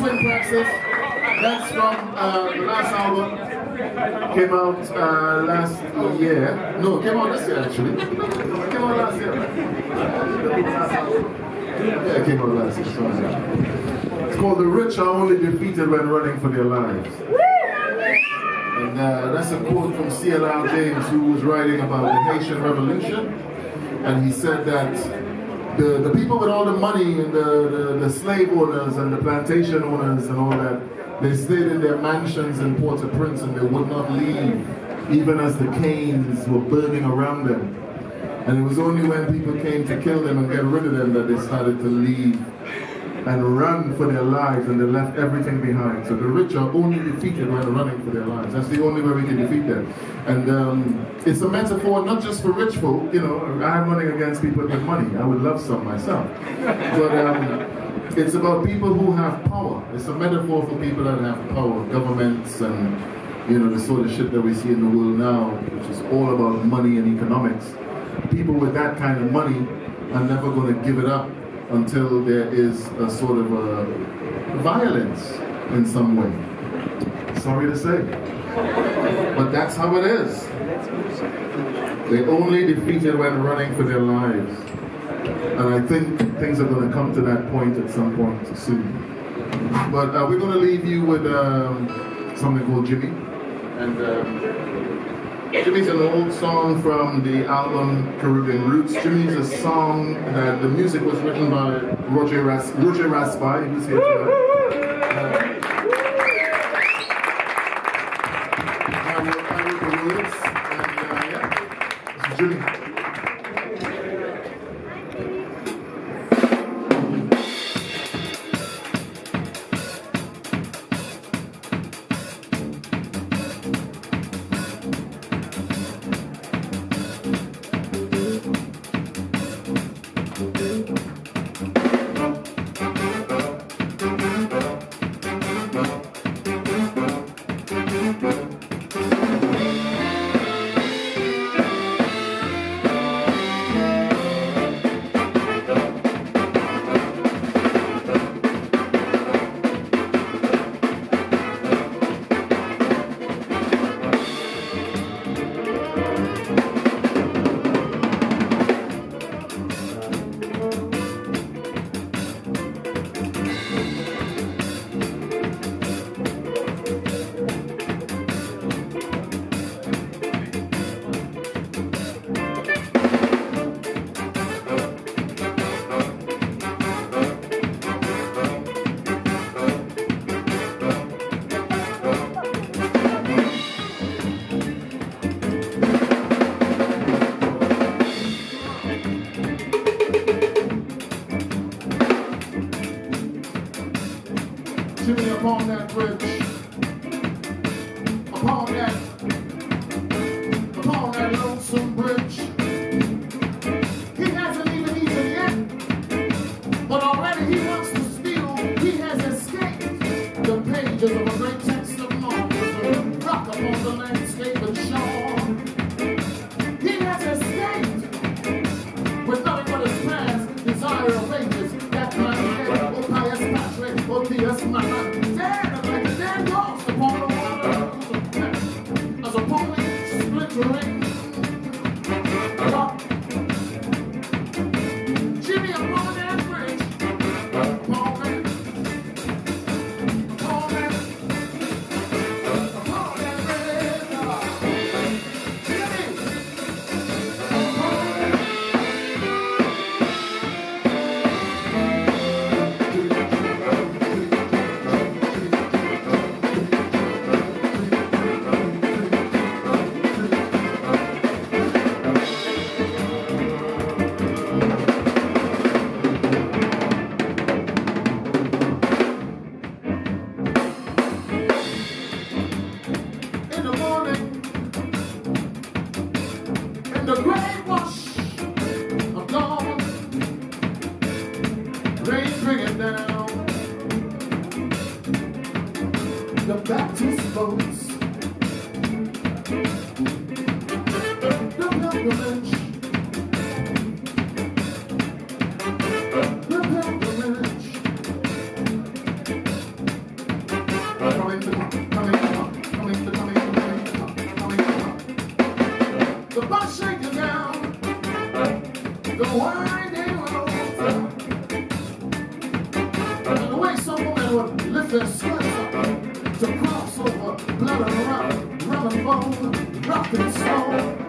Praxis. That's from uh, the last album. Came out uh, last year. No, came out this year actually. came out last year. Yeah, came out last year. Sorry. It's called The Rich Are Only Defeated When Running for Their Lives. And uh, that's a quote from C.L.R. James, who was writing about the Haitian Revolution. And he said that the, the people with all the money and the, the, the slave owners and the plantation owners and all that, they stayed in their mansions in Port-au-Prince and they would not leave, even as the canes were burning around them. And it was only when people came to kill them and get rid of them that they started to leave and run for their lives and they left everything behind. So the rich are only defeated when running for their lives. That's the only way we can defeat them. And um, it's a metaphor not just for rich folk, you know, I'm running against people with money. I would love some myself. But um, it's about people who have power. It's a metaphor for people that have power, governments and you know, the sort of shit that we see in the world now, which is all about money and economics. People with that kind of money are never going to give it up until there is a sort of a violence in some way. Sorry to say. But that's how it is. They only defeated when running for their lives. And I think things are going to come to that point at some point soon. But uh, we're going to leave you with um, something called Jimmy. And um, Jimmy's an old song from the album Caribbean Roots. Jimmy's a song that the music was written by Roger, Ras Roger Raspail, who's here tonight. Uh, I wrote, the words, and uh, yeah, is Jimmy. The pages of a blood and rock, rum and rock and stone.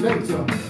Welcher?